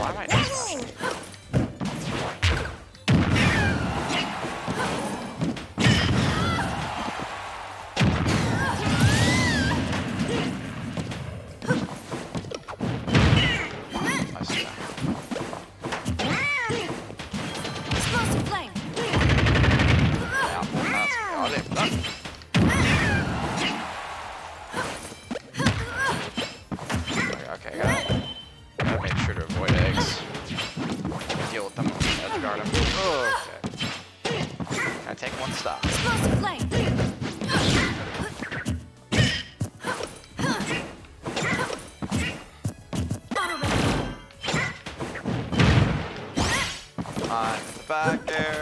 Why am I not guard 'em. Okay. Gotta take one stop. On back there.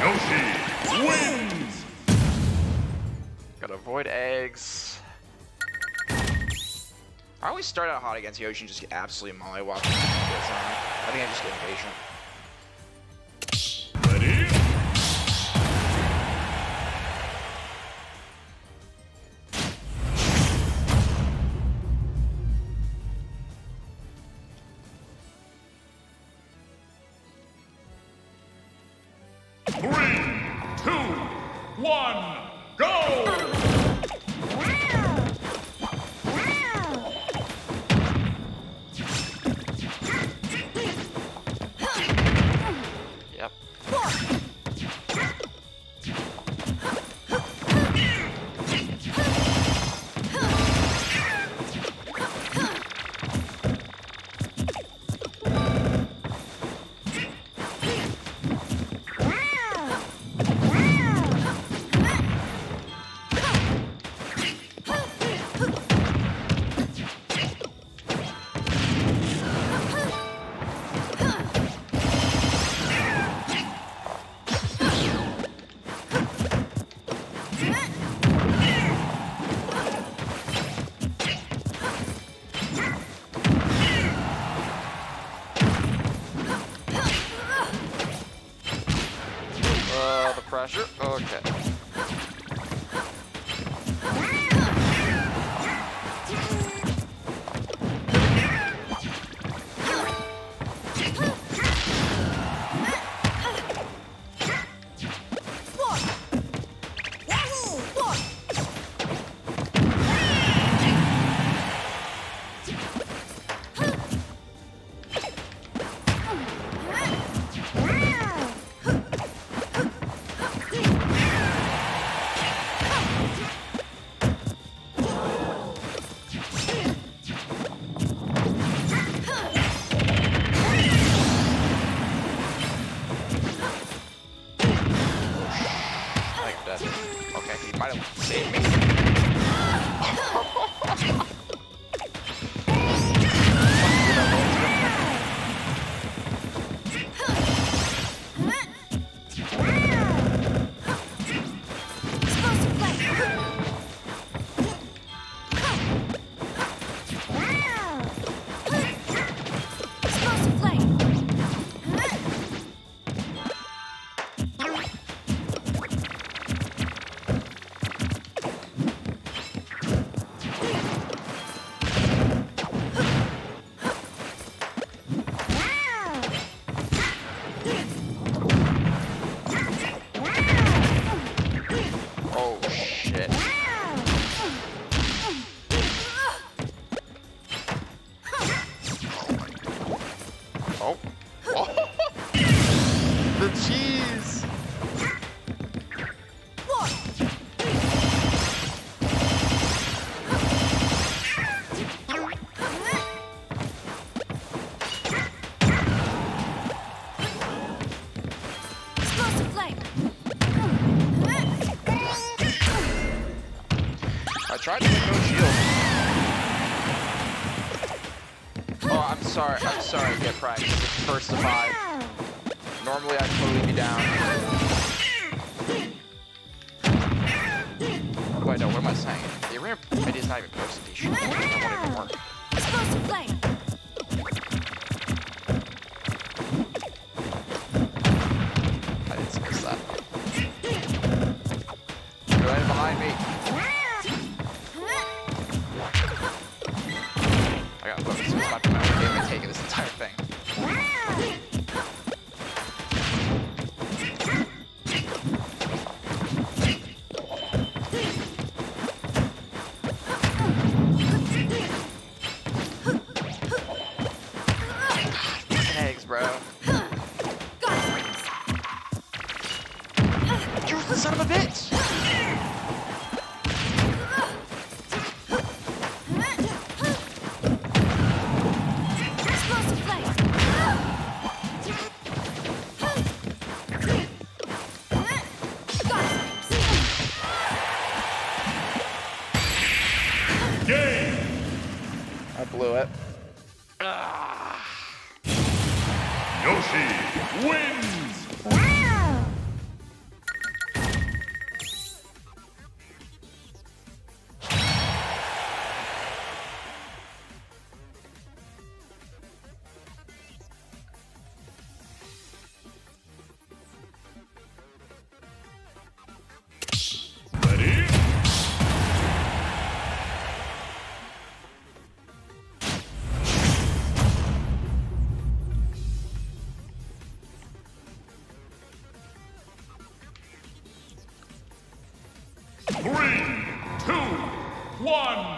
Yoshi wins! Gotta avoid eggs. I always start out hot against Yoshi and just get absolutely mollywopped. I think I just get impatient. One, go! Jeez. cheese. no, what am I saying? blew it. Ah. Yoshi wins! one.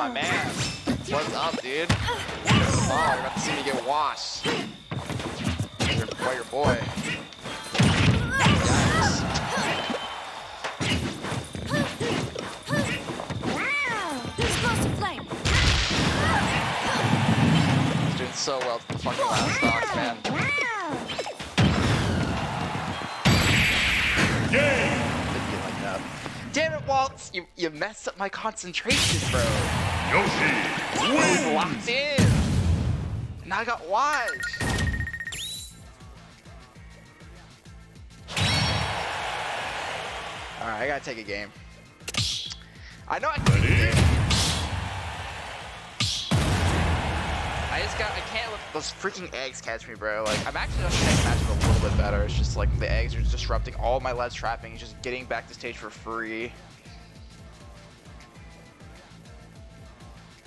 My man. What's up, dude? Oh, you're about to see me get washed. Your, by your boy. Yikes. Explosive flame. He's doing so well to the fucking last stocks, man. Game. Didn't get like that. Damn it, Waltz! You, you messed up my concentration, bro. Yoshi I wins. locked in. Now I got wise. Alright, I gotta take a game. I know I can do Ready? it. I just got, I can't let those freaking eggs catch me, bro. Like, I'm actually on the next match a little bit better. It's just like the eggs are disrupting all my ledge trapping. It's just getting back to stage for free.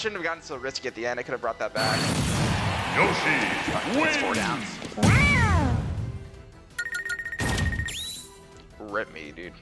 Shouldn't have gotten so risky at the end. I could have brought that back. Yoshi It's four wins. downs. Rip me, dude.